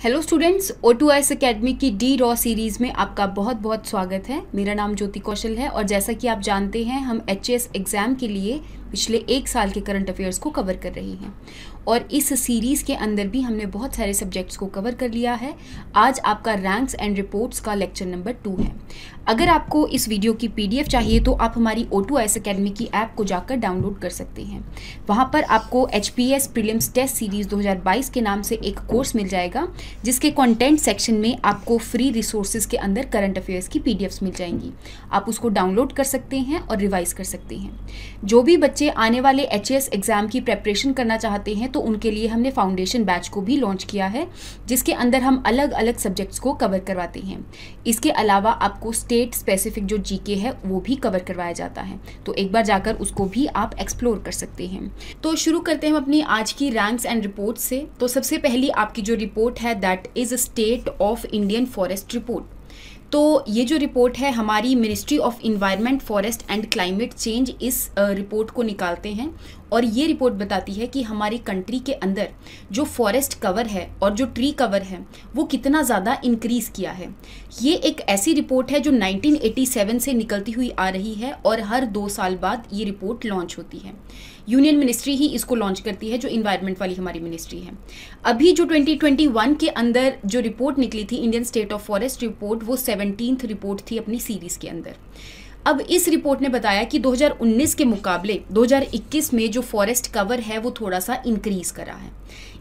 Hello students O two S academy की D raw series में आपका बहुत बहुत स्वागत है। मेरा नाम ज्योति कौशल है और जैसा कि आप जानते हैं, हम एचएस एग्ज़ाम के लिए पिछले एक साल के करंट अफेयर्स को कवर कर रही हैं। और इस सीरीज़ के अंदर भी हमने बहुत सारे सब्जेक्ट्स को कवर कर लिया है। आज आपका रैंक्स एंड रिपोर्ट्स का लेक्चर नंबर टू है। अगर आपको इस वीडियो की पीडीएफ चाहिए तो आप हमारी ओ टू एस अकेडमी की ऐप को जाकर डाउनलोड कर सकते हैं। वहाँ पर आपको H P S prelims test series 2022 के नाम से एक कोर्स मिल जाएगा, जिसके कंटेंट सेक्शन में आपको फ्री रिसोर्सेज के अंदर करंट अफेयर्स की पी मिल जाएँगी। आप उसको डाउनलोड कर सकते हैं और रिवाइज कर सकते हैं। जो भी बच्चे आने वाले एच एग्ज़ाम की प्रेपरेशन करना चाहते हैं तो उनके लिए हमने फाउंडेशन बैच को भी लॉन्च किया है, जिसके अंदर हम अलग अलग सब्जेक्ट्स को कवर करवाते हैं। इसके अलावा आपको स्टेट स्पेसिफिक जो जीके है, वो भी कवर करवाया जाता है। तो एक बार जाकर उसको भी आप एक्सप्लोर कर सकते हैं। तो शुरू करते हैं हम अपनी आज की रैंक्स एंड रिपोर्ट से। तो सबसे पहली आपकी जो रिपोर्ट है that is state of Indian forest report तो ये जो रिपोर्ट है, हमारी ministry of environment forest and climate change इस रिपोर्ट को निकालते हैं। और ये रिपोर्ट बताती है कि हमारी कंट्री के अंदर जो फॉरेस्ट कवर है और जो ट्री कवर है, वो कितना ज़्यादा इंक्रीज़ किया है। ये एक ऐसी रिपोर्ट है जो 1987 से निकलती हुई आ रही है और हर दो साल बाद ये रिपोर्ट लॉन्च होती है। यूनियन मिनिस्ट्री ही इसको लॉन्च करती है, जो इन्वायरमेंट वाली हमारी मिनिस्ट्री है। अभी जो 2021 के अंदर जो रिपोर्ट निकली थी Indian state of forest report वो सेवनटीन रिपोर्ट थी अपनी सीरीज़ के अंदर। अब इस रिपोर्ट ने बताया कि 2019 के मुकाबले 2021 में जो फॉरेस्ट कवर है, वो थोड़ा सा इंक्रीज करा है।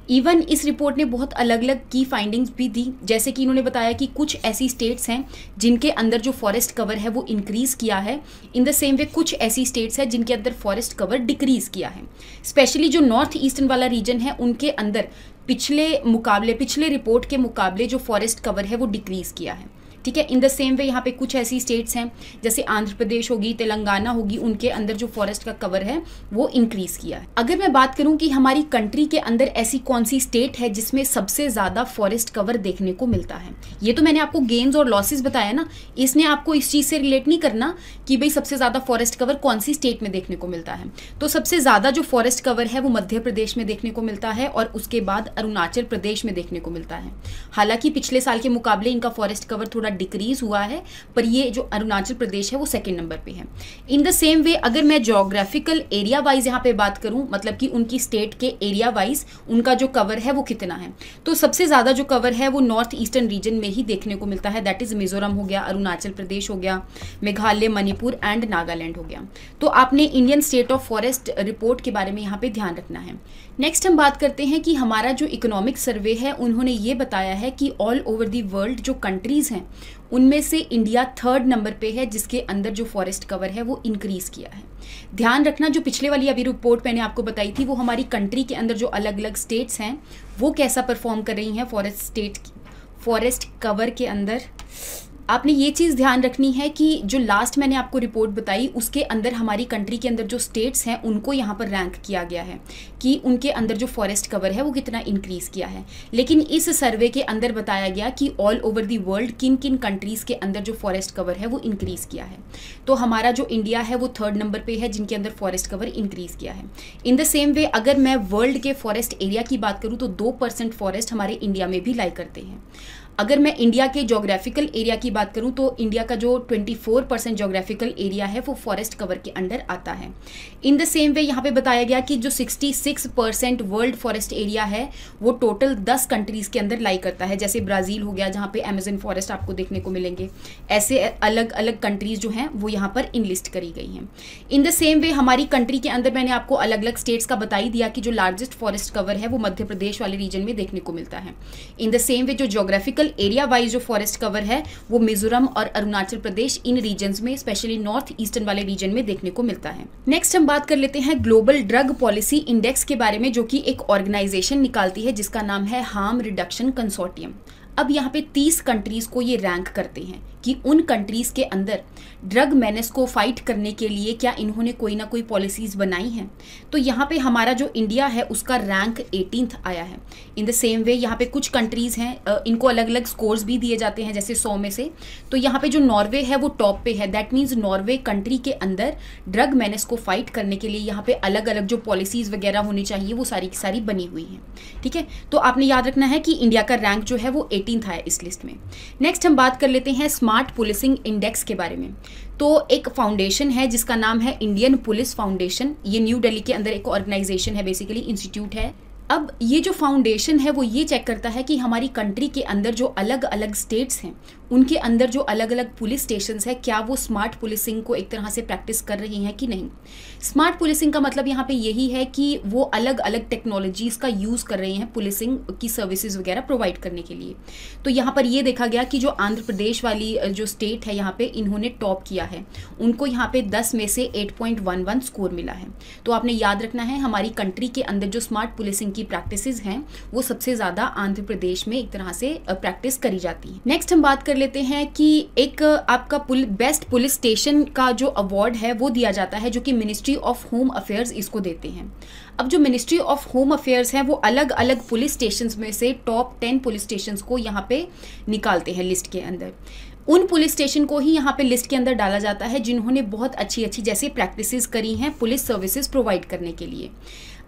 इवन इस रिपोर्ट ने बहुत अलग अलग की फाइंडिंग्स भी दी। जैसे कि इन्होंने बताया कि कुछ ऐसी स्टेट्स हैं जिनके अंदर जो फॉरेस्ट कवर है, वो इंक्रीज़ किया है। इन द सेम वे कुछ ऐसी स्टेट्स हैं जिनके अंदर फॉरेस्ट कवर डिक्रीज़ किया है। स्पेशली जो नॉर्थ ईस्टर्न वाला रीजन है, उनके अंदर पिछले मुकाबले, पिछले रिपोर्ट के मुकाबले जो फॉरेस्ट कवर है, वो डिक्रीज़ किया है। ठीक है? इन द सेम वे यहाँ पे कुछ ऐसी स्टेट्स हैं, जैसे आंध्र प्रदेश होगी, तेलंगाना होगी, उनके अंदर जो फॉरेस्ट का कवर है, वो इंक्रीज किया है। अगर मैं बात करूँ कि हमारी कंट्री के अंदर ऐसी कौन सी स्टेट है, जिसमें सबसे ज़्यादा फॉरेस्ट कवर देखने को मिलता है? ये तो मैंने आपको गेन्स और लॉसेज बताया ना, इसने आपको इस चीज़ से रिलेट नहीं करना कि भाई सबसे ज़्यादा फॉरेस्ट कवर कौन सी स्टेट में देखने को मिलता है। तो सबसे ज़्यादा जो फॉरेस्ट कवर है, वो मध्य प्रदेश में देखने को मिलता है और उसके बाद अरुणाचल प्रदेश में देखने को मिलता है। हालाँकि पिछले साल के मुकाबले इनका फॉरेस्ट कवर थोड़ा डिक्रीज हुआ है, पर ये जो अरुणाचल प्रदेश है, वो सेकेंड नंबर पे है। इन द सेम वे अगर मैं जोग्राफिकल एरिया वाइज यहाँ पे बात करूँ मतलब कि उनकी स्टेट के एरिया वाइज उनका जो कवर है, वो कितना है? तो सबसे ज़्यादा जो कवर है, वो नॉर्थ ईस्टर्न रीजन में ही देखने को मिलता है। दैट इज़ मिजोरम हो गया, अरुणाचल प्रदेश हो गया, मेघालय, मणिपुर एंड नागालैंड हो गया। तो आपने Indian state of forest report के बारे में यहाँ पे ध्यान रखना है। नेक्स्ट हम बात करते हैं कि हमारा जो इकोनॉमिक सर्वे है, उन्होंने ये बताया है कि ऑल ओवर दी वर्ल्ड जो कंट्रीज़ हैं, उनमें से इंडिया थर्ड नंबर पे है, जिसके अंदर जो फॉरेस्ट कवर है, वो इंक्रीज़ किया है। ध्यान रखना, जो पिछले वाली अभी रिपोर्ट मैंने आपको बताई थी, वो हमारी कंट्री के अंदर जो अलग अलग स्टेट्स हैं, वो कैसा परफॉर्म कर रही हैं फॉरेस्ट स्टेट फॉरेस्ट कवर के अंदर? आपने ये चीज़ ध्यान रखनी है कि जो लास्ट मैंने आपको रिपोर्ट बताई, उसके अंदर हमारी कंट्री के अंदर जो स्टेट्स हैं, उनको यहाँ पर रैंक किया गया है कि उनके अंदर जो फॉरेस्ट कवर है, वो कितना इंक्रीज़ किया है। लेकिन इस सर्वे के अंदर बताया गया कि ऑल ओवर दी वर्ल्ड किन किन कंट्रीज़ के अंदर जो फॉरेस्ट कवर है, वो इंक्रीज़ किया है। तो हमारा जो इंडिया है, वो थर्ड नंबर पर है, जिनके अंदर फॉरेस्ट कवर इंक्रीज़ किया है। इन द सेम वे अगर मैं वर्ल्ड के फॉरेस्ट एरिया की बात करूँ तो दो फॉरेस्ट हमारे इंडिया में भी लाई करते हैं। अगर मैं इंडिया के जोग्राफिकल एरिया की बात करूँ तो इंडिया का जो 24 परसेंट जोग्राफिकल एरिया है, वो फॉरेस्ट कवर के अंडर आता है। इन द सेम वे यहाँ पे बताया गया कि जो 66 परसेंट वर्ल्ड फॉरेस्ट एरिया है, वो टोटल 10 कंट्रीज़ के अंदर लाई करता है। जैसे ब्राज़ील हो गया, जहाँ पे अमेजन फॉरेस्ट आपको देखने को मिलेंगे। ऐसे अलग अलग कंट्रीज़ जो हैं, वो यहाँ पर इनलिस्ट करी गई हैं। इन द सेम वे हमारी कंट्री के अंदर मैंने आपको अलग अलग स्टेट्स का बताई दिया कि जो लार्जेस्ट फॉरेस्ट कवर है, वो मध्य प्रदेश वाले रीजन में देखने को मिलता है। इन द सेम वे जो जोग्राफिकल एरिया वाइज जो फॉरेस्ट कवर है, वो मिजोरम और अरुणाचल प्रदेश इन रीजन में स्पेशली नॉर्थ ईस्टर्न वाले रीजन में देखने को मिलता है। नेक्स्ट हम बात कर लेते हैं ग्लोबल ड्रग पॉलिसी इंडेक्स के बारे में, जो कि एक ऑर्गेनाइजेशन निकालती है, जिसका नाम है हार्म रिडक्शन कंसोर्टियम अब यहाँ पे तीस कंट्रीज़ को ये रैंक करते हैं। कि उन कंट्रीज़ के अंदर ड्रग मैनेस को फाइट करने के लिए क्या इन्होंने कोई ना कोई पॉलिसीज़ बनाई हैं? तो यहाँ पे हमारा जो इंडिया है, उसका रैंक एटीनथ आया है। इन द सेम वे यहाँ पे कुछ कंट्रीज़ हैं इनको अलग अलग स्कोर्स भी दिए जाते हैं, जैसे सौ में से। तो यहाँ पे जो नॉर्वे है, वो टॉप पे है। दैट मीन्स नॉर्वे कंट्री के अंदर ड्रग मैनेस को फाइट करने के लिए यहाँ पे अलग अलग जो पॉलिसीज़ वगैरह होनी चाहिए, वो सारी की सारी बनी हुई हैं। ठीक है? तो आपने याद रखना है कि इंडिया का रैंक जो है, वो एटीनथ आया इस लिस्ट में। नेक्स्ट हम बात कर लेते हैं स्मार्ट पुलिसिंग इंडेक्स के बारे में। तो एक फाउंडेशन है, जिसका नाम है इंडियन पुलिस फाउंडेशन। ये न्यू दिल्ली के अंदर एक ऑर्गेनाइजेशन है बेसिकली इंस्टीट्यूट है। अब ये जो फाउंडेशन है, वो ये चेक करता है कि हमारी कंट्री के अंदर जो अलग अलग स्टेट्स हैं उनके अंदर जो अलग अलग पुलिस स्टेशन है, क्या वो स्मार्ट पुलिसिंग को एक तरह से प्रैक्टिस कर रही हैं कि नहीं? स्मार्ट पुलिसिंग का मतलब यहाँ पे यही है कि वो अलग अलग टेक्नोलॉजीज़ का यूज़ कर रहे हैं पुलिसिंग की सर्विसेज़ वगैरह प्रोवाइड करने के लिए। तो यहाँ पर ये देखा गया कि जो आंध्र प्रदेश वाली जो स्टेट है यहाँ पे इन्होंने टॉप किया है। उनको यहाँ पे दस में से एट स्कोर मिला है। तो आपने याद रखना है, हमारी कंट्री के अंदर जो स्मार्ट पुलिसिंग की प्रैक्टिस हैं, वो सबसे ज़्यादा आंध्र प्रदेश में एक तरह से प्रैक्टिस करी जाती है। नेक्स्ट हम बात कर लेते हैं कि एक आपका पुल, बेस्ट पुलिस स्टेशन का जो अवार्ड है वो दिया जाता है जो कि मिनिस्ट्री ऑफ़ होम अफेयर्स इसको देते हैं। अब जो मिनिस्ट्री ऑफ़ होम अफेयर्स है वो अलग अलग पुलिस स्टेशन में से टॉप टेन पुलिस स्टेशन को यहाँ पे निकालते हैं लिस्ट के अंदर। उन पुलिस स्टेशन को ही यहाँ पे लिस्ट के अंदर डाला जाता है जिन्होंने बहुत अच्छी अच्छी जैसे प्रैक्टिसेस करी हैं पुलिस सर्विसेज़ प्रोवाइड करने के लिए।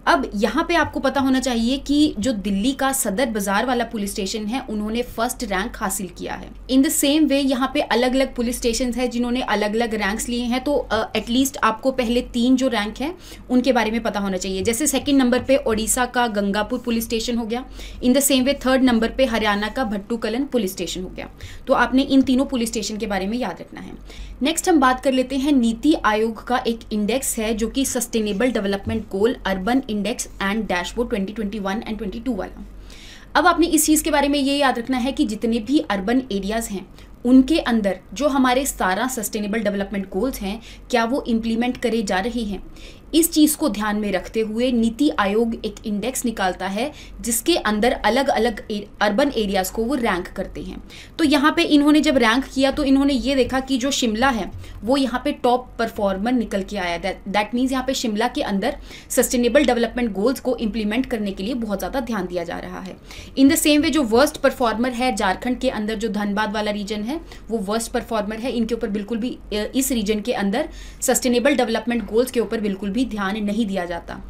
अब यहाँ पे आपको पता होना चाहिए कि जो दिल्ली का सदर बाज़ार वाला पुलिस स्टेशन है उन्होंने फ़र्स्ट रैंक हासिल किया है। इन द सेम वे यहाँ पे अलग अलग पुलिस स्टेशन है जिन्होंने अलग अलग रैंक्स लिए हैं तो एटलीस्ट uh, आपको पहले तीन जो रैंक है उनके बारे में पता होना चाहिए। जैसे सेकेंड नंबर पे ओडिशा का गंगापुर पुलिस स्टेशन हो गया। In the same way third number पे हरियाणा का भट्टू कलन पुलिस स्टेशन हो गया। तो आपने इन तीनों पुलिस स्टेशन के बारे में याद रखना है। नेक्स्ट हम बात कर लेते हैं नीति आयोग का एक इंडेक्स है जो कि sustainable development goal urban index and dashboard 2021 and 22 वाला। अब आपने इस चीज़ के बारे में ये याद रखना है कि जितने भी अर्बन एरियाज़ हैं उनके अंदर जो हमारे सारा सस्टेनेबल डेवलपमेंट गोल्स हैं, क्या वो इम्प्लीमेंट करे जा रही हैं? इस चीज़ को ध्यान में रखते हुए नीति आयोग एक इंडेक्स निकालता है, जिसके अंदर अलग अलग अर्बन एरियाज़ को वो रैंक करते हैं। तो यहाँ पे इन्होंने जब रैंक किया तो इन्होंने ये देखा कि जो शिमला है, वो यहाँ पे टॉप परफॉर्मर निकल के आया। दैट मीन्स यहाँ पे शिमला के अंदर सस्टेनेबल डेवलपमेंट गोल्स को इम्प्लीमेंट करने के लिए बहुत ज़्यादा ध्यान दिया जा रहा है। इन द सेम वे जो वर्स्ट परफॉर्मर है, झारखंड के अंदर जो धनबाद वाला रीजन है वो वर्स्ट परफॉर्मर है, इनके ऊपर बिल्कुल भी इस रीजन के अंदर सस्टेनेबल डेवलपमेंट गोल्स के ऊपर बिल्कुल भी ध्यान नहीं दिया जाता।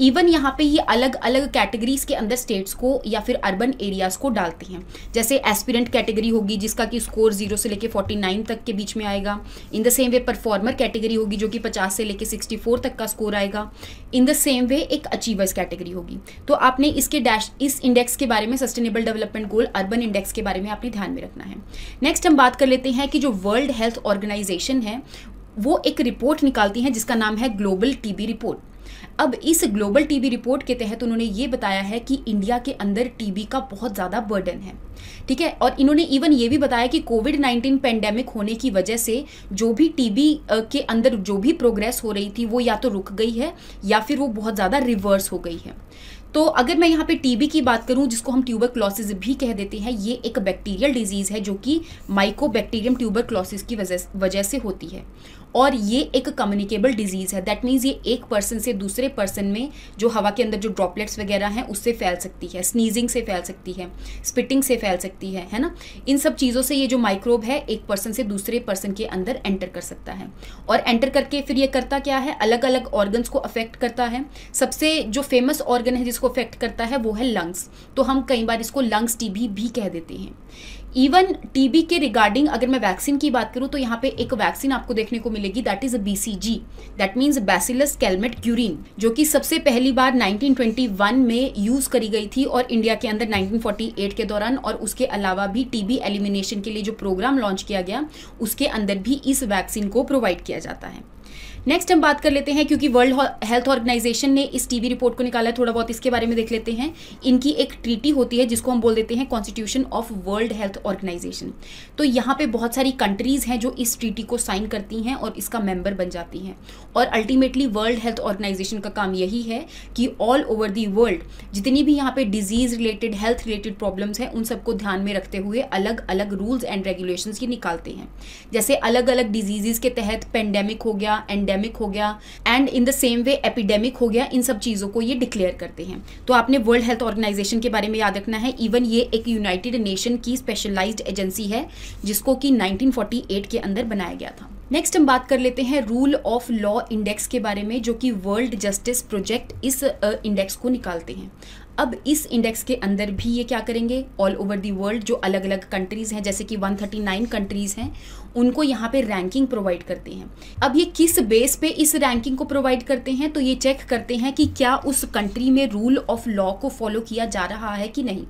इवन यहाँ पे ये अलग अलग कैटेगरीज के अंदर स्टेट्स को या फिर अर्बन एरियाज़ को डालते हैं। जैसे एस्पिरेंट कैटेगरी होगी, जिसका कि स्कोर ज़ीरो से लेके फोर्टी नाइन तक के बीच में आएगा। In the same way performer category होगी, जो कि पचास से लेके सिक्सटी फोर तक का स्कोर आएगा। इन द सेम वे एक अचीवर्स कैटेगरी होगी। तो आपने इसके डैश इस इंडेक्स के बारे में sustainable development goal urban index के बारे में आपने ध्यान में रखना है। नेक्स्ट हम बात कर लेते हैं कि जो वर्ल्ड हेल्थ ऑर्गेनाइजेशन है, वो एक रिपोर्ट निकालती हैं जिसका नाम है ग्लोबल टीबी रिपोर्ट अब इस ग्लोबल टीबी रिपोर्ट के तहत उन्होंने ये बताया है कि इंडिया के अंदर टीबी का बहुत ज़्यादा बर्डन है. ठीक है? और इन्होंने इवन ये भी बताया कि कोविड नाइन्टीन पेंडेमिक होने की वजह से जो भी टीबी के अंदर जो भी प्रोग्रेस हो रही थी, वो या तो रुक गई है या फिर वो बहुत ज़्यादा रिवर्स हो गई है. तो अगर मैं यहाँ पे टीबी की बात करूँ, जिसको हम ट्यूबर क्लॉसिस भी कह देते हैं, ये एक बैक्टीरियल डिज़ीज़ है जो कि माइकोबैक्टीरियम ट्यूबर क्लॉसिस की वजह से होती है। और ये एक कम्युनिकेबल डिज़ीज़ है. दैट मीन्स ये एक पर्सन से दूसरे पर्सन में जो हवा के अंदर जो ड्रॉपलेट्स वगैरह हैं, उससे फैल सकती है. स्नीजिंग से फैल सकती है. स्पिटिंग से फैल सकती है है ना? इन सब चीज़ों से ये जो माइक्रोब है, एक पर्सन से दूसरे पर्सन के अंदर एंटर कर सकता है. और एंटर करके फिर ये करता क्या है? अलग अलग ऑर्गन्स को अफेक्ट करता है. सबसे जो फ़ेमस ऑर्गन है जिसको अफेक्ट करता है, वो है लंग्स तो हम कई बार इसको लंग्स टीबी भी कह देते हैं. इवन टीबी के रिगार्डिंग अगर मैं वैक्सीन की बात करूँ तो यहाँ पे एक वैक्सीन आपको देखने को मिलेगी that is B C G that means bacillus Calmette Guerin जो कि सबसे पहली बार 1921 में यूज़ करी गई थी और इंडिया के अंदर 1948 के दौरान और उसके अलावा भी टीबी एलिमिनेशन के लिए जो प्रोग्राम लॉन्च किया गया, उसके अंदर भी इस वैक्सीन को प्रोवाइड किया जाता है। नेक्स्ट हम बात कर लेते हैं, क्योंकि वर्ल्ड हेल्थ ऑर्गेनाइजेशन ने इस टीवी रिपोर्ट को निकाला है थोड़ा बहुत इसके बारे में देख लेते हैं। इनकी एक ट्रीटी होती है, जिसको हम बोल देते हैं constitution of World Health Organisation तो यहाँ पे बहुत सारी कंट्रीज़ हैं जो इस ट्रीटी को साइन करती हैं और इसका मेंबर बन जाती हैं। और अल्टीमेटली वर्ल्ड हेल्थ ऑर्गेनाइजेशन का काम यही है कि ऑल ओवर दी वर्ल्ड जितनी भी यहाँ पे disease related health related problems हैं, उन सबको ध्यान में रखते हुए अलग अलग रूल्स एंड रेगुलेशंस ये निकालते हैं। जैसे अलग अलग डिजीजेस के तहत पेंडेमिक हो गया एंडेमिक हो गया and in the same way epidemic हो गया, इन सब चीज़ों को ये डिक्लेयर करते हैं। तो आपने वर्ल्ड हेल्थ ऑर्गेनाइजेशन के बारे में याद रखना है। इवन ये एक यूनाइटेड नेशन की स्पेशलाइज्ड एजेंसी है, जिसको कि 1948 के अंदर बनाया गया था। नेक्स्ट हम बात कर लेते हैं रूल ऑफ़ लॉ इंडेक्स के बारे में, जो कि वर्ल्ड जस्टिस प्रोजेक्ट इस इंडेक्स को निकालते हैं। अब इस इंडेक्स के अंदर भी ये क्या करेंगे? ऑल ओवर दी वर्ल्ड जो अलग अलग कंट्रीज़ हैं, जैसे कि 139 कंट्रीज़ हैं, उनको यहाँ पे रैंकिंग प्रोवाइड करते हैं। अब ये किस बेस पे इस रैंकिंग को प्रोवाइड करते हैं? तो ये चेक करते हैं कि क्या उस कंट्री में रूल ऑफ़ लॉ को फॉलो किया जा रहा है कि नहीं।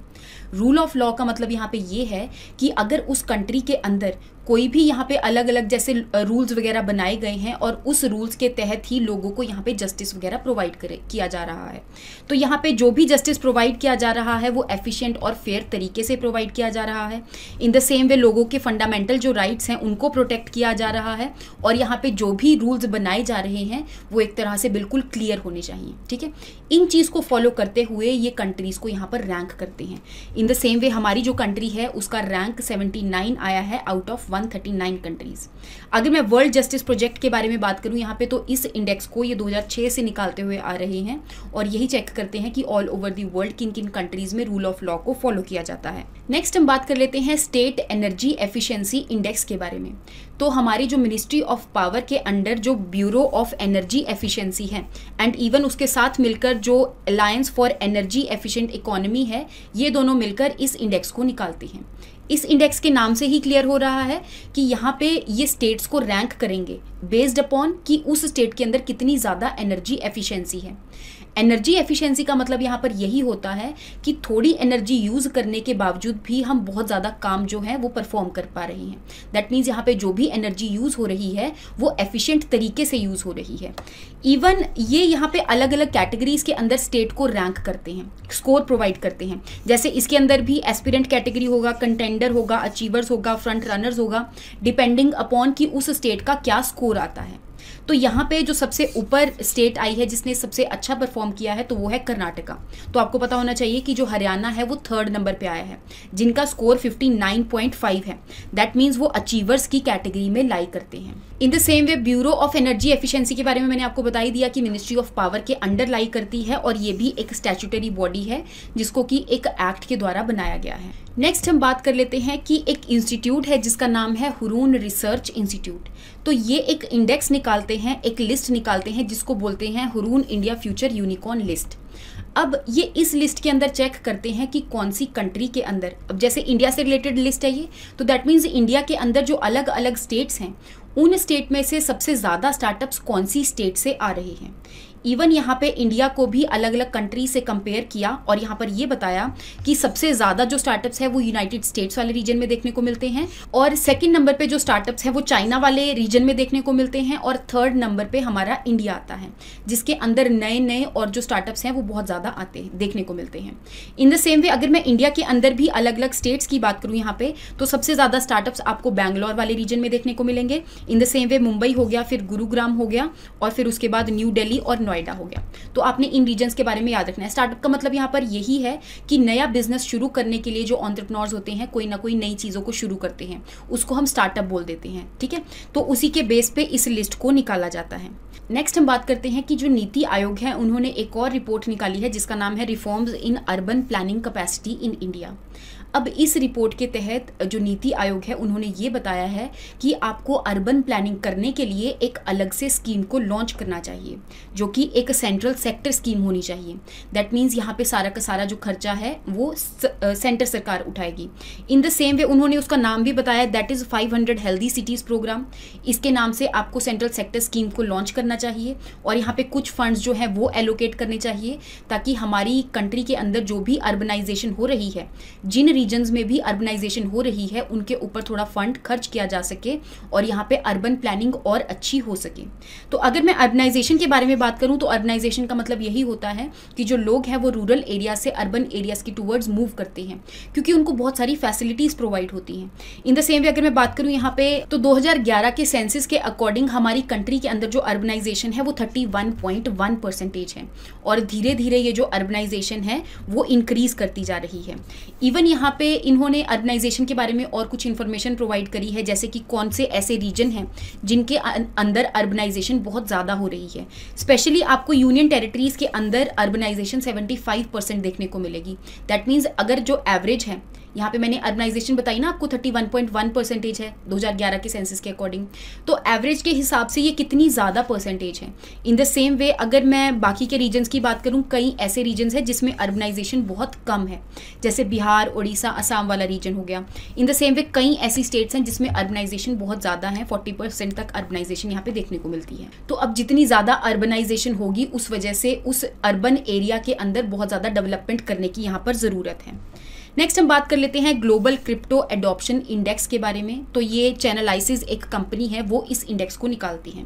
रूल ऑफ़ लॉ का मतलब यहाँ पे ये है कि अगर उस कंट्री के अंदर कोई भी यहाँ पे अलग अलग जैसे रूल्स वगैरह बनाए गए हैं और उस रूल्स के तहत ही लोगों को यहाँ पे जस्टिस वगैरह प्रोवाइड करे, किया जा रहा है। तो यहाँ पे जो भी जस्टिस प्रोवाइड किया जा रहा है, वो एफिशिएंट और फेयर तरीके से प्रोवाइड किया जा रहा है। इन द सेम वे लोगों के फंडामेंटल जो राइट्स हैं, उनको प्रोटेक्ट किया जा रहा है और यहाँ पर जो भी रूल्स बनाए जा रहे हैं, वो एक तरह से बिल्कुल क्लियर होने चाहिए, ठीक है? इन चीज़ को फॉलो करते हुए ये कंट्रीज़ को यहाँ पर रैंक करते हैं। इन द सेम वे हमारी जो कंट्री है, उसका रैंक 79 आया है आउट ऑफ़ 139 कंट्रीज़ अगर मैं वर्ल्ड जस्टिस प्रोजेक्ट के बारे में बात करूँ यहाँ पे तो इस इंडेक्स को ये 2006 से निकालते हुए आ रहे हैं और यही चेक करते हैं कि ऑल ओवर दी वर्ल्ड किन किन कंट्रीज़ में रूल ऑफ़ लॉ को फॉलो किया जाता है। नेक्स्ट हम बात कर लेते हैं स्टेट एनर्जी एफिशिएंसी इंडेक्स के बारे में। तो हमारी जो मिनिस्ट्री ऑफ़ पावर के अंडर जो ब्यूरो ऑफ़ एनर्जी एफिशिएंसी है एंड इवन उसके साथ मिलकर जो alliance for energy efficient economy है, ये दोनों मिलकर इस इंडेक्स को निकालती हैं। इस इंडेक्स के नाम से ही क्लियर हो रहा है कि यहाँ पे ये स्टेट्स को रैंक करेंगे बेस्ड अपॉन कि उस स्टेट के अंदर कितनी ज़्यादा एनर्जी एफिशिएंसी है। एनर्जी एफिशिएंसी का मतलब यहाँ पर यही होता है कि थोड़ी एनर्जी यूज़ करने के बावजूद भी हम बहुत ज़्यादा काम जो है वो परफॉर्म कर पा रहे हैं। दैट मीन्स यहाँ पे जो भी एनर्जी यूज़ हो रही है, वो एफिशिएंट तरीके से यूज़ हो रही है। इवन ये यहाँ पे अलग अलग कैटेगरीज के अंदर स्टेट को रैंक करते हैं स्कोर प्रोवाइड करते हैं। जैसे इसके अंदर भी एस्पिरेंट कैटेगरी होगा कंटेंडर होगा अचीवर्स होगा फ्रंट रनर्स होगा डिपेंडिंग अपॉन कि उस स्टेट का क्या स्कोर आता है। तो यहाँ पे जो सबसे ऊपर स्टेट आई है, जिसने सबसे अच्छा परफॉर्म किया है तो वो है कर्नाटका। तो आपको पता होना चाहिए कि जो हरियाणा है, वो थर्ड नंबर पे आया है, जिनका स्कोर 59.5 है। दैट मीन्स वो अचीवर्स की कैटेगरी में लाई करते हैं। In the same way bureau of energy efficiency के बारे में मैंने आपको बताई दिया कि मिनिस्ट्री ऑफ़ पावर के अंडर लाई करती है, और ये भी एक स्टैचुटरी बॉडी है, जिसको कि एक एक्ट के द्वारा बनाया गया है। नेक्स्ट हम बात कर लेते हैं कि एक इंस्टीट्यूट है, जिसका नाम है हुरून रिसर्च इंस्टीट्यूट तो ये एक इंडेक्स निकालते हैं, एक लिस्ट निकालते हैं, जिसको बोलते हैं Hurun India future unicorn list अब ये इस लिस्ट के अंदर चेक करते हैं कि कौन सी कंट्री के अंदर, अब जैसे इंडिया से रिलेटेड लिस्ट है ये तो दैट मीन्स इंडिया के अंदर जो अलग अलग स्टेट्स हैं, उन स्टेट में से सबसे ज़्यादा स्टार्टअप्स कौन सी स्टेट से आ रहे हैं? इवन यहाँ पे इंडिया को भी अलग अलग कंट्री से कंपेयर किया और यहाँ पर ये बताया कि सबसे ज़्यादा जो स्टार्टअप्स है वो यूनाइटेड स्टेट्स वाले रीजन में देखने को मिलते हैं और सेकंड नंबर पे जो स्टार्टअप्स है वो चाइना वाले रीजन में देखने को मिलते हैं और थर्ड नंबर पे हमारा इंडिया आता है, जिसके अंदर नए नए और जो स्टार्टअप्स हैं वो बहुत ज़्यादा आते हैं, देखने को मिलते हैं। इन द सेम वे अगर मैं इंडिया के अंदर भी अलग अलग स्टेट्स की बात करूँ यहाँ पे तो सबसे ज़्यादा स्टार्टअप्स आपको बैंगलोर वाले रीजन में देखने को मिलेंगे। In the same way Mumbai हो गया, फिर गुरुग्राम हो गया और फिर उसके बाद न्यू डेली और नोएडा हो गया। तो आपने इन रीजन्स के बारे में याद रखना है। स्टार्टअप का मतलब यहाँ पर यही है कि नया बिज़नेस शुरू करने के लिए जो ऑन्टरप्रनोर्स होते हैं, कोई ना कोई नई चीज़ों को शुरू करते हैं। उसको हम स्टार्टअप बोल देते हैं, ठीक है? तो उसी के बेस पे इस लिस्ट को निकाला जाता है। नेक्स्ट हम बात करते हैं कि जो नीति आयोग है, उन्होंने एक और रिपोर्ट निकाली है, जिसका नाम है reforms in urban planning capacity in India अब इस रिपोर्ट के तहत जो नीति आयोग है, उन्होंने ये बताया है कि आपको अर्बन प्लानिंग करने के लिए एक अलग से स्कीम को लॉन्च करना चाहिए, जो कि एक सेंट्रल सेक्टर स्कीम होनी चाहिए। दैट मीन्स यहाँ पे सारा का सारा जो खर्चा है, वो सेंटर सरकार उठाएगी। इन द सेम वे उन्होंने उसका नाम भी बताया that is 500 healthy cities programme इसके नाम से आपको सेंट्रल सेक्टर स्कीम को लॉन्च करना चाहिए, और यहाँ पे कुछ फंड्स जो है, वो एलोकेट करने चाहिए, ताकि हमारी कंट्री के अंदर जो भी अर्बनाइजेशन हो रही है, जिन रीजन्स में भी अर्बनाइजेशन हो रही है, उनके ऊपर थोड़ा फंड खर्च किया जा सके और यहाँ पे अर्बन प्लानिंग और अच्छी हो सके। तो अगर मैं अर्बनाइजेशन के बारे में बात करूँ तो अर्बनाइजेशन का मतलब यही होता है कि जो लोग हैं, वो रूरल एरिया से अर्बन एरियाज़ की टूवर्ड्स मूव करते हैं, क्योंकि उनको बहुत सारी फैसिलिटीज़ प्रोवाइड होती हैं। इन द सेम वे अगर मैं बात करूँ यहाँ पे तो 2011 के सेंसिस के अकॉर्डिंग हमारी कंट्री के अंदर जो अर्बनाइजेशन है, वो 31.1 परसेंटेज है और धीरे धीरे ये जो अर्बनाइजेशन है, वो इंक्रीज करती जा रही है। इवन यहाँ पे इन्होंने अर्बनाइजेशन के बारे में और कुछ इन्फॉर्मेशन प्रोवाइड करी है, जैसे कि कौन से ऐसे रीजन हैं जिनके अंदर अर्बनाइजेशन बहुत ज़्यादा हो रही है। स्पेशली आपको यूनियन टेरिटरीज के अंदर अर्बनाइजेशन 75 परसेंट देखने को मिलेगी। दैट मीन्स अगर जो एवरेज है, यहाँ पे मैंने अर्बनाइजेशन बताई ना, आपको 31.1 परसेंटेज है 2011 के सेंसस के अकॉर्डिंग तो एवरेज के हिसाब से ये कितनी ज़्यादा परसेंटेज है? इन द सेम वे अगर मैं बाकी के रीजन्स की बात करूँ, कई ऐसे रीजन्स हैं जिसमें अर्बनाइजेशन बहुत कम है। जैसे बिहार उड़ीसा असम वाला रीजन हो गया। इन द सेम वे कई ऐसी स्टेट्स हैं जिसमें अर्बनाइजेशन बहुत ज़्यादा है फोर्टी परसेंट तक अर्बनाइजेशन यहाँ पे देखने को मिलती है। तो अब जितनी ज़्यादा अर्बनाइजेशन होगी, उस वजह से उस अर्बन एरिया के अंदर बहुत ज़्यादा डेवलपमेंट करने की यहाँ पर ज़रूरत है। नेक्स्ट हम बात कर लेते हैं ग्लोबल क्रिप्टो एडॉप्शन इंडेक्स के बारे में। तो ये चैनलाइसिस एक कंपनी है, वो इस इंडेक्स को निकालती है।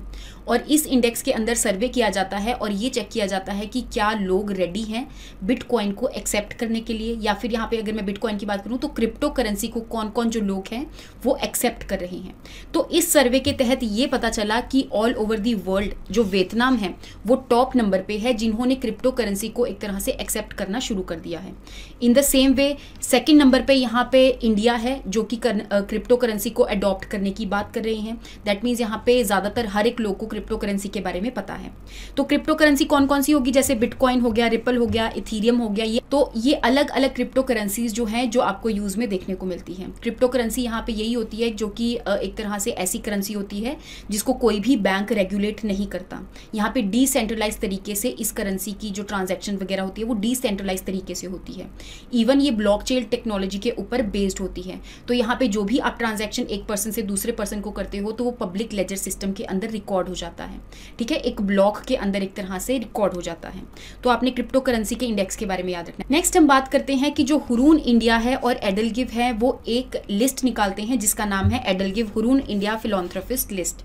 और इस इंडेक्स के अंदर सर्वे किया जाता है और ये चेक किया जाता है कि क्या लोग रेडी हैं बिटकॉइन को एक्सेप्ट करने के लिए। या फिर यहाँ पे अगर मैं बिटकॉइन की बात करूँ तो क्रिप्टो करेंसी को कौन कौन जो लोग हैं, वो एक्सेप्ट कर रहे हैं। तो इस सर्वे के तहत ये पता चला कि ऑल ओवर दी वर्ल्ड जो वियतनाम है, वो टॉप नंबर पर है, जिन्होंने क्रिप्टो करेंसी को एक तरह से एक्सेप्ट करना शुरू कर दिया है। In the same way second number पे यहाँ पे इंडिया है, जो कि क्रिप्टो करेंसी को अडॉप्ट करने की बात कर रहे हैं। दैट मीन्स यहाँ पे ज़्यादातर हर एक लोग को क्रिप्टो करेंसी के बारे में पता है। तो क्रिप्टो करेंसी कौन कौन सी होगी? जैसे बिटकॉइन हो गया रिपल हो गया इथीरियम हो गया, ये तो ये अलग अलग क्रिप्टो करेंसीज जो हैं, जो आपको यूज़ में देखने को मिलती है। क्रिप्टो करेंसी यहाँ पे यही होती है, जो कि एक तरह से ऐसी करेंसी होती है, जिसको कोई भी बैंक रेगुलेट नहीं करता। यहाँ पे डिसेंट्रलाइज तरीके से इस करेंसी की जो ट्रांजेक्शन वगैरह होती है, वो डिसेंट्रलाइज तरीके से होती है। इवन ये ब्लॉकचेन टेक्नोलॉजी के ऊपर बेस्ड होती है। तो यहाँ पे जो भी आप ट्रांजेक्शन एक पर्सन से दूसरे पर्सन को करते हो तो वो पब्लिक लेजर सिस्टम के अंदर रिकॉर्ड हो जाता है। ठीक है? एक ब्लॉक के अंदर एक तरह से रिकॉर्ड हो जाता है। तो आपने क्रिप्टो करेंसी के इंडेक्स के बारे में याद रखना नेक्स्ट हम बात करते हैं कि जो हुरून इंडिया है और एडलगिव है, वो एक लिस्ट निकालते हैं, जिसका नाम है EdelGive Hurun India philanthropist list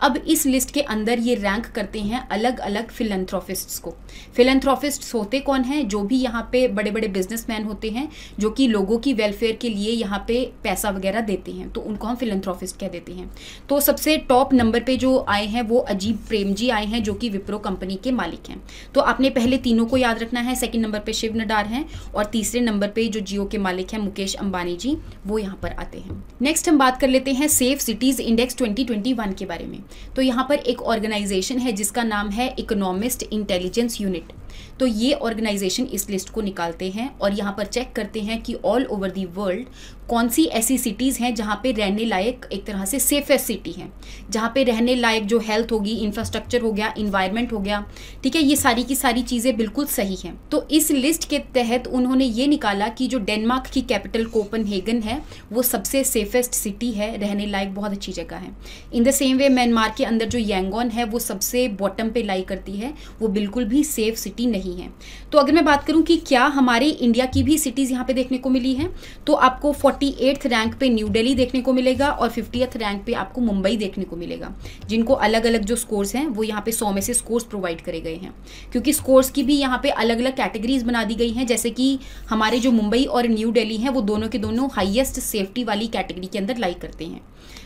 अब इस लिस्ट के अंदर ये रैंक करते हैं अलग अलग फिलेंथ्रोफिस्ट्स को। फिलेंथ्रोफिस्ट्स होते कौन हैं? जो भी यहाँ पे बड़े बड़े बिजनेसमैन होते हैं, जो कि लोगों की वेलफेयर के लिए यहाँ पे पैसा वगैरह देते हैं तो उनको हम फिलेंथ्रोफिस्ट कह देते हैं। तो सबसे टॉप नंबर पे जो आए हैं, वो अजीब प्रेम जी आए हैं, जो कि विप्रो कंपनी के मालिक हैं। तो आपने पहले तीनों को याद रखना है सेकेंड नंबर पर शिव नडार हैं और तीसरे नंबर पर जो जियो के मालिक हैं, मुकेश अंबानी जी, वो यहाँ पर आते हैं। नेक्स्ट हम बात कर लेते हैं सेफ़ सिटीज़ इंडेक्स ट्वेंटी के बारे में। तो यहाँ पर एक ऑर्गेनाइजेशन है जिसका नाम है इकोनॉमिस्ट इंटेलिजेंस यूनिट तो ये ऑर्गेनाइजेशन इस लिस्ट को निकालते हैं और यहाँ पर चेक करते हैं कि ऑल ओवर दी वर्ल्ड कौन सी ऐसी सिटीज़ हैं जहाँ पे रहने लायक एक तरह से सेफेस्ट सिटी है। जहाँ पे रहने लायक जो हेल्थ होगी इंफ्रास्ट्रक्चर हो गया इन्वायरमेंट हो गया, ठीक है, ये सारी की सारी चीज़ें बिल्कुल सही हैं। तो इस लिस्ट के तहत उन्होंने ये निकाला कि जो डेनमार्क की कैपिटल कोपन है, वो सबसे सेफेस्ट सिटी है, रहने लायक बहुत अच्छी जगह है। In the same way Myanmar के अंदर जो यंगोन है, वो सबसे बॉटम पे लाई करती है, वो बिल्कुल भी सेफ़ सिटी नहीं है। तो अगर मैं बात करूँ कि क्या हमारे इंडिया की भी सिटीज़ यहाँ पे देखने को मिली है तो आपको फोर्टी रैंक पे न्यू दिल्ली देखने को मिलेगा और फिफ्टीथ रैंक पे आपको मुंबई देखने को मिलेगा। जिनको अलग अलग जो स्कोर्स हैं, वो यहाँ पे सौ में से स्कोर्स प्रोवाइड करे गए हैं। क्योंकि स्कोर्स की भी यहाँ पे अलग अलग कैटेगरीज बना दी गई हैं, जैसे कि हमारे जो मुंबई और न्यू दिल्ली हैं, वो दोनों के दोनों हाइएस्ट सेफ्टी वाली कैटेगरी के अंदर लाइक करते हैं।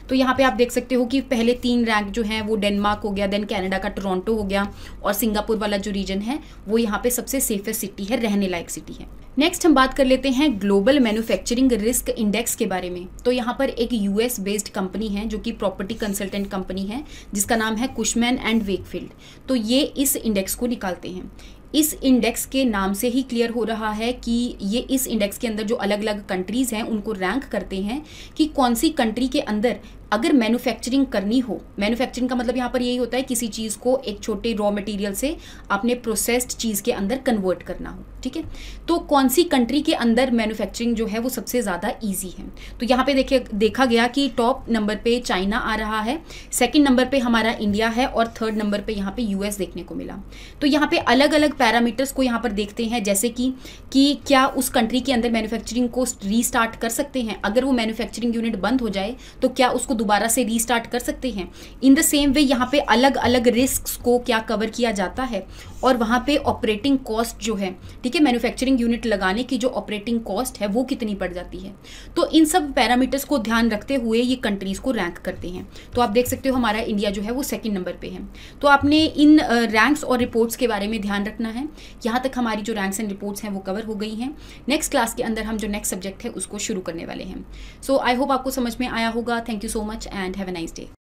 तो यहाँ पे आप देख सकते हो कि पहले तीन रैंक जो है, वो डेनमार्क हो गया देन कनाडा का टोरंटो हो गया और सिंगापुर वाला जो रीजन है, वो यहाँ पे सबसे सेफेस्ट सिटी है, रहने लायक सिटी है। नेक्स्ट हम बात कर लेते हैं ग्लोबल मैन्युफैक्चरिंग रिस्क इंडेक्स के बारे में। तो यहाँ पर एक यूएस बेस्ड कंपनी है, जो कि प्रॉपर्टी कंसल्टेंट कंपनी है, जिसका नाम है कुशमैन एंड वेकफील्ड तो ये इस इंडेक्स को निकालते हैं। इस इंडेक्स के नाम से ही क्लियर हो रहा है कि ये इस इंडेक्स के अंदर जो अलग अलग कंट्रीज़ हैं, उनको रैंक करते हैं कि कौन सी कंट्री के अंदर अगर मैन्युफैक्चरिंग करनी हो मैन्युफैक्चरिंग का मतलब यहाँ पर यही होता है किसी चीज़ को एक छोटे रॉ मटेरियल से अपने प्रोसेस्ड चीज़ के अंदर कन्वर्ट करना हो, ठीक है? तो कौन सी कंट्री के अंदर मैन्युफैक्चरिंग जो है वो सबसे ज़्यादा ईजी है? तो यहाँ पे देखिए, देखा गया कि टॉप नंबर पे चाइना आ रहा है सेकेंड नंबर पे हमारा इंडिया है और थर्ड नंबर पे यहाँ पे यूएस देखने को मिला। तो यहाँ पे अलग अलग पैरामीटर्स को यहाँ पर देखते हैं, जैसे कि कि क्या उस कंट्री के अंदर मैन्युफैक्चरिंग को रीस्टार्ट कर सकते हैं? अगर वो मैन्युफैक्चरिंग यूनिट बंद हो जाए तो क्या उसको दोबारा से रीस्टार्ट कर सकते हैं। इन द सेम वे यहाँ पे अलग अलग रिस्क को क्या कवर किया जाता है? और वहाँ पे ऑपरेटिंग कॉस्ट जो है, ठीक है मैन्युफैक्चरिंग यूनिट लगाने की जो ऑपरेटिंग कॉस्ट है, वो कितनी पड़ जाती है? तो इन सब पैरामीटर्स को ध्यान रखते हुए ये कंट्रीज़ को रैंक करते हैं। तो आप देख सकते हो हमारा इंडिया जो है, वो सेकेंड नंबर पर है। तो आपने इन रैंक्स और रिपोर्ट्स के बारे में ध्यान रखना है। यहाँ तक हमारी जो रैंक्स एंड रिपोर्ट्स हैं, वो कवर हो गई हैं। नेक्स्ट क्लास के अंदर हम जो नेक्स्ट सब्जेक्ट है, उसको शुरू करने वाले हैं। सो आई होप आपको समझ में आया होगा। Thank you so much and have a nice day